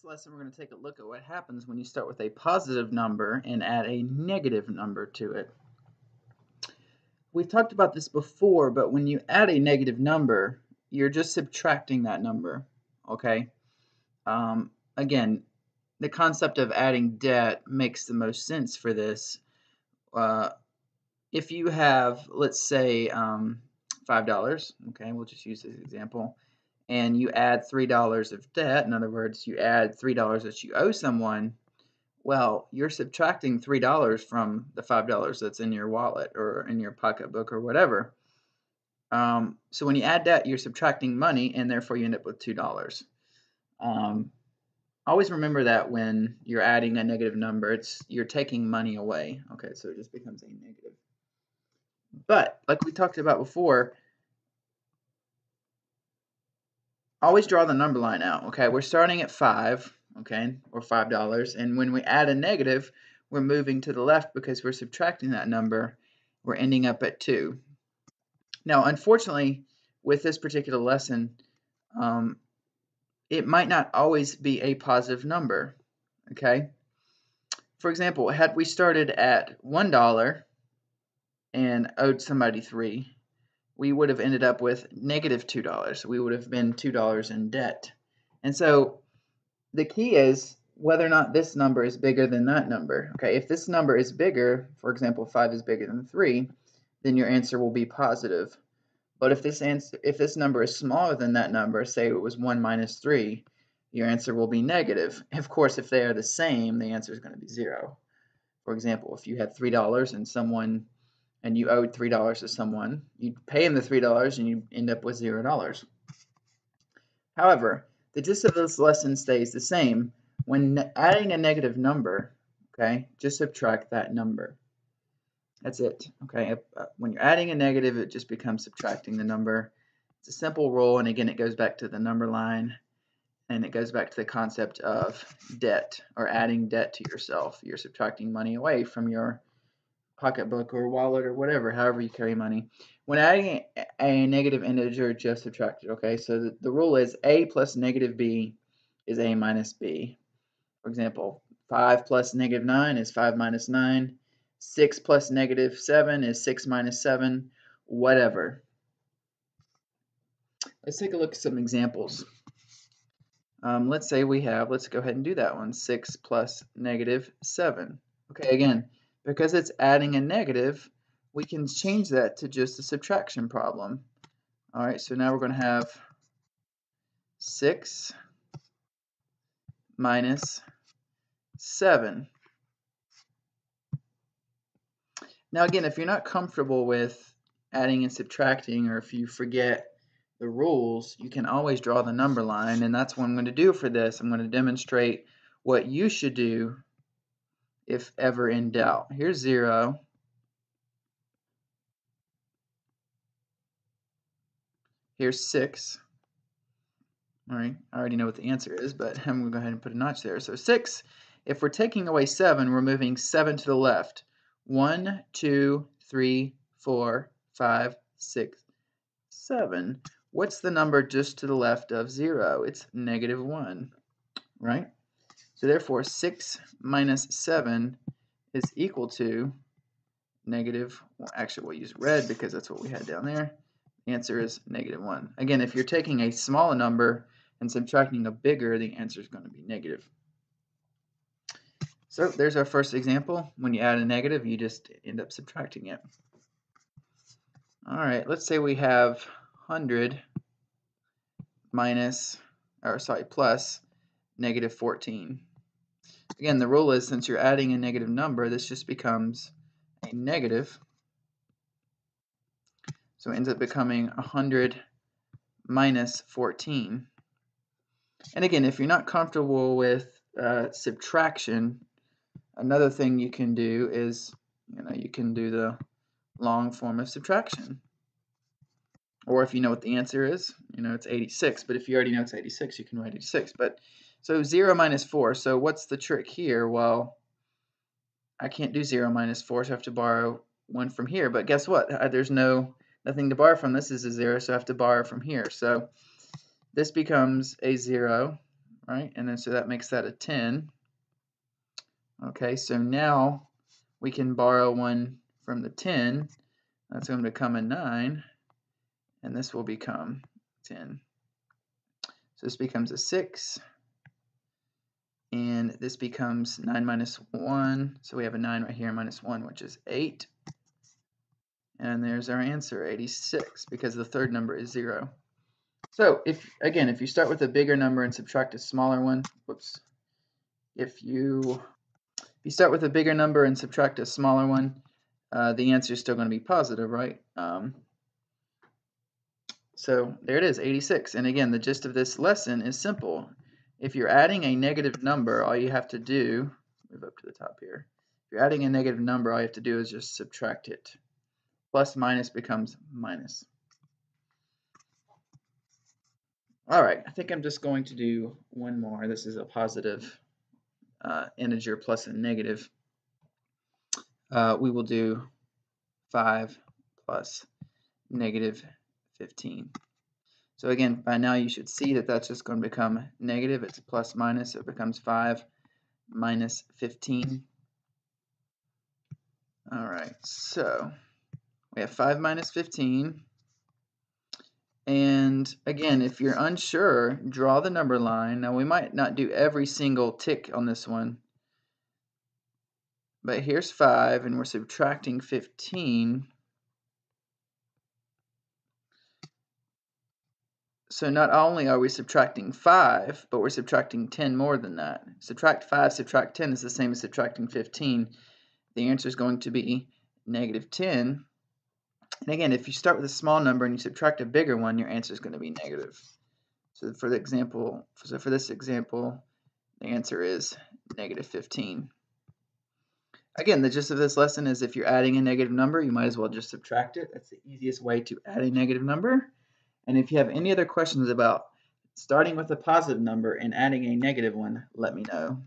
this lesson, we're going to take a look at what happens when you start with a positive number and add a negative number to it. We've talked about this before, but when you add a negative number, you're just subtracting that number, okay? Um, again, the concept of adding debt makes the most sense for this. Uh, if you have, let's say, um, $5, okay, we'll just use this example, and you add $3 of debt, in other words, you add $3 that you owe someone, well, you're subtracting $3 from the $5 that's in your wallet or in your pocketbook or whatever. Um, so when you add debt, you're subtracting money, and therefore you end up with $2. Um, always remember that when you're adding a negative number, it's you're taking money away. Okay, so it just becomes a negative. But like we talked about before, always draw the number line out. Okay, we're starting at five, okay, or five dollars, and when we add a negative, we're moving to the left because we're subtracting that number. We're ending up at two. Now, unfortunately, with this particular lesson, um, it might not always be a positive number. Okay. For example, had we started at one dollar and owed somebody three, we would have ended up with negative $2. We would have been $2 in debt. And so the key is whether or not this number is bigger than that number. Okay, if this number is bigger, for example, 5 is bigger than 3, then your answer will be positive. But if this answer if this number is smaller than that number, say it was 1 minus 3, your answer will be negative. Of course, if they are the same, the answer is going to be 0. For example, if you had $3 and someone and you owed three dollars to someone, you pay them the three dollars and you end up with zero dollars. However, the gist of this lesson stays the same. When adding a negative number, okay, just subtract that number. That's it. Okay, uh, when you're adding a negative, it just becomes subtracting the number. It's a simple rule, and again, it goes back to the number line, and it goes back to the concept of debt or adding debt to yourself. You're subtracting money away from your pocketbook or wallet or whatever, however you carry money. When adding a negative integer, just subtract it, okay? So the, the rule is a plus negative b is a minus b. For example, 5 plus negative 9 is 5 minus 9. 6 plus negative 7 is 6 minus 7, whatever. Let's take a look at some examples. Um, let's say we have, let's go ahead and do that one, 6 plus negative 7. Okay, again, because it's adding a negative, we can change that to just a subtraction problem. All right, so now we're going to have 6 minus 7. Now again, if you're not comfortable with adding and subtracting or if you forget the rules, you can always draw the number line and that's what I'm going to do for this. I'm going to demonstrate what you should do if ever in doubt. Here's 0. Here's 6. All right, I already know what the answer is, but I'm going to go ahead and put a notch there. So 6, if we're taking away 7, we're moving 7 to the left. 1, 2, 3, 4, 5, 6, 7. What's the number just to the left of 0? It's negative 1, right? So therefore 6 minus 7 is equal to negative, well, actually we'll use red because that's what we had down there. The answer is negative 1. Again, if you're taking a smaller number and subtracting a bigger, the answer is going to be negative. So there's our first example. When you add a negative, you just end up subtracting it. All right, let's say we have 100 minus, or sorry, plus negative 14. Again, the rule is since you're adding a negative number, this just becomes a negative. So it ends up becoming 100 minus 14. And again, if you're not comfortable with uh, subtraction, another thing you can do is, you know, you can do the long form of subtraction. Or if you know what the answer is, you know, it's 86. But if you already know it's 86, you can write 86. But so 0 minus 4. So what's the trick here? Well, I can't do 0 minus 4, so I have to borrow 1 from here. But guess what? There's no nothing to borrow from. This is a 0, so I have to borrow from here. So this becomes a 0. right? And then so that makes that a 10. Okay, so now we can borrow one from the 10. That's going to become a 9, and this will become 10. So this becomes a 6, and this becomes 9 minus 1. So we have a 9 right here minus 1, which is 8. And there's our answer, 86, because the third number is 0. So if again, if you start with a bigger number and subtract a smaller one, whoops. If you if you start with a bigger number and subtract a smaller one, uh, the answer is still going to be positive, right? Um, so there it is, 86. And again, the gist of this lesson is simple. If you're adding a negative number, all you have to do, move up to the top here. If you're adding a negative number, all you have to do is just subtract it. Plus minus becomes minus. All right, I think I'm just going to do one more. This is a positive uh, integer plus a negative. Uh, we will do 5 plus negative 15. So again, by now you should see that that's just going to become negative. It's plus minus, so it becomes 5 minus 15. All right, so we have 5 minus 15. And again, if you're unsure, draw the number line. Now we might not do every single tick on this one. But here's 5 and we're subtracting 15. So not only are we subtracting 5, but we're subtracting 10 more than that. Subtract 5, subtract 10 is the same as subtracting 15. The answer is going to be negative 10. And again, if you start with a small number and you subtract a bigger one, your answer is going to be negative. So for the example, so for this example, the answer is negative 15. Again, the gist of this lesson is if you're adding a negative number, you might as well just subtract it. That's the easiest way to add a negative number. And if you have any other questions about starting with a positive number and adding a negative one, let me know.